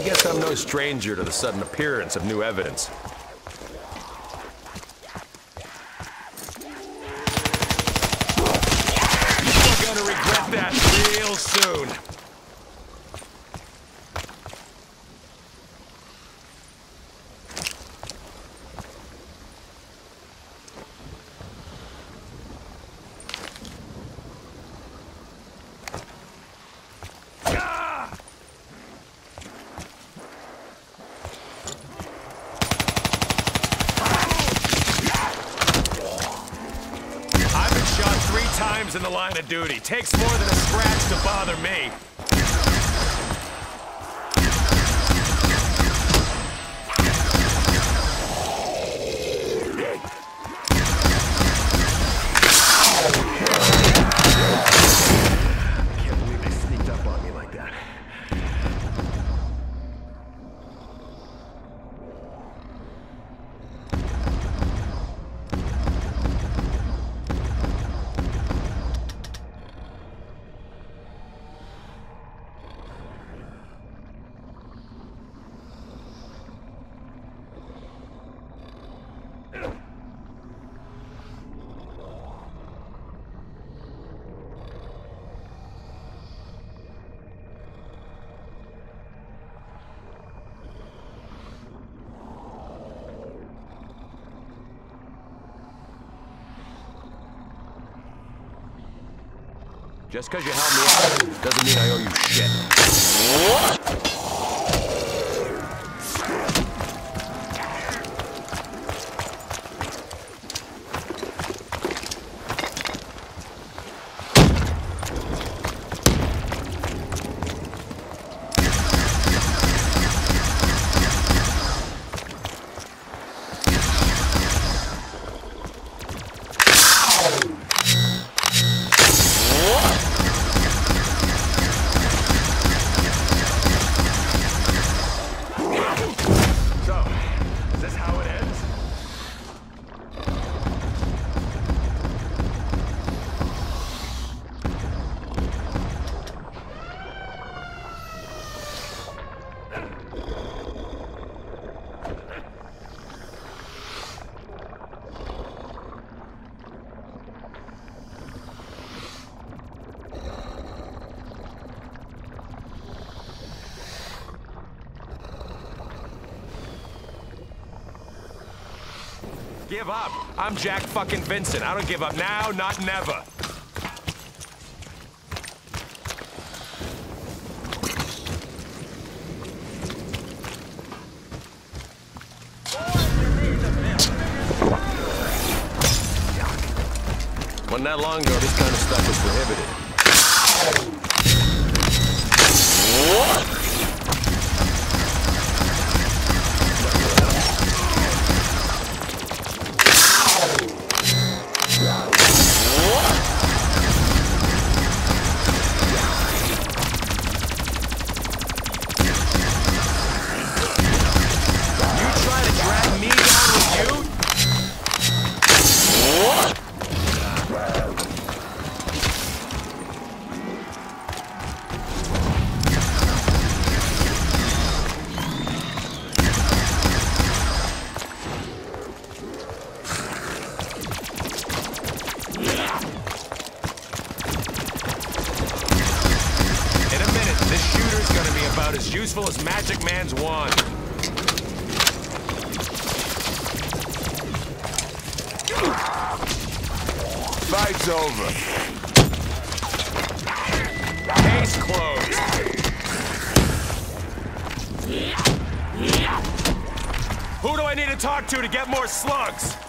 guess I'm no stranger to the sudden appearance of new evidence. In the line of duty. Takes more than a scratch to bother me. Can't believe they sneaked up on me like that. Just because you helped me out doesn't mean I owe you shit. Give up. I'm Jack fucking Vincent. I don't give up now, not never. Wasn't that long ago, this kind of stuff was prohibited. About as useful as Magic Man's wand. Fight's over. Case closed. Who do I need to talk to to get more slugs?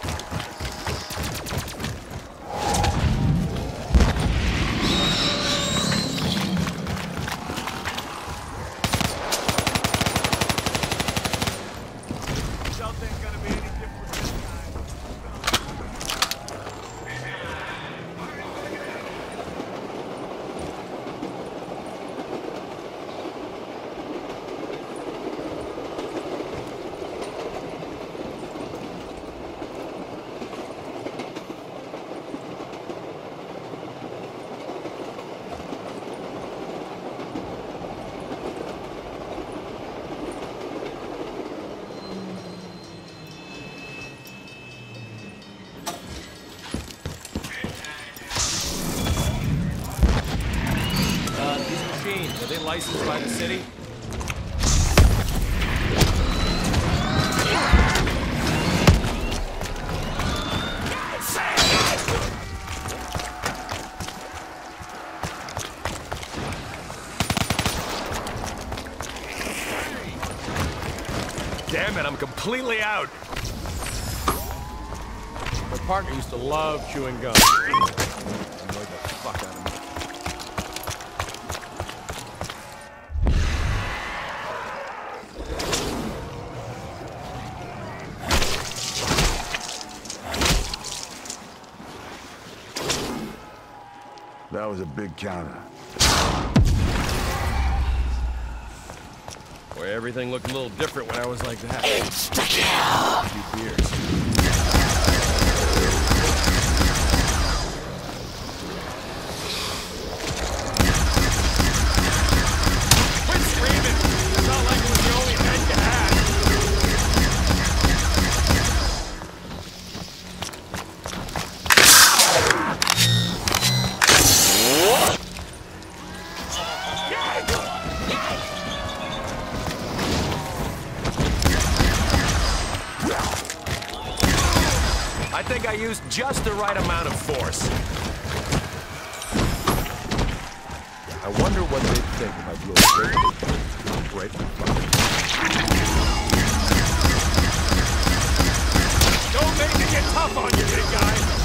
Licensed by the city? Damn it, I'm completely out. My partner used to love chewing gum. Annoyed the fuck out of me. That was a big counter. Boy, everything looked a little different when I was like that. It's I think I used just the right amount of force. I wonder what they think if I blow a great, great Don't make it get tough on you, big guy.